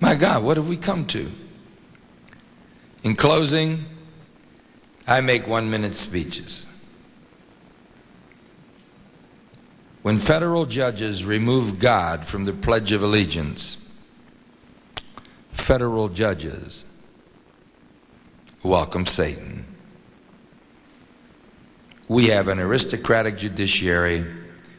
My God, what have we come to? In closing, I make one minute speeches. When federal judges remove God from the Pledge of Allegiance, federal judges welcome Satan. We have an aristocratic judiciary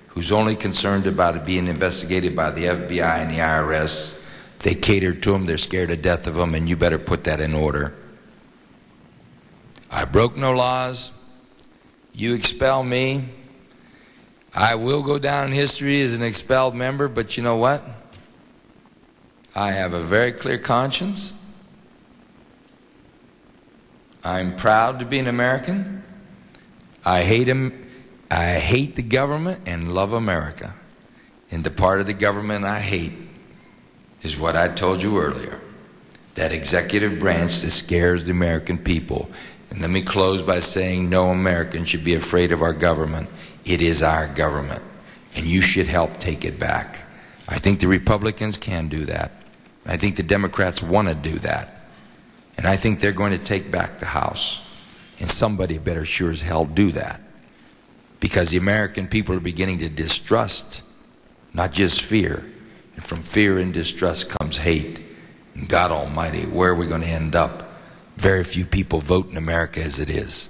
who's only concerned about it being investigated by the FBI and the IRS. They cater to them, they're scared to death of them, and you better put that in order. I broke no laws. You expel me. I will go down in history as an expelled member, but you know what? I have a very clear conscience. I'm proud to be an American. I hate him. I hate the government and love America. And the part of the government I hate is what I told you earlier that executive branch that scares the American people. And let me close by saying no American should be afraid of our government. It is our government. And you should help take it back. I think the Republicans can do that. I think the Democrats want to do that. And I think they're going to take back the House. And somebody better sure as hell do that. Because the American people are beginning to distrust, not just fear. From fear and distrust comes hate. And God Almighty, where are we going to end up? Very few people vote in America as it is.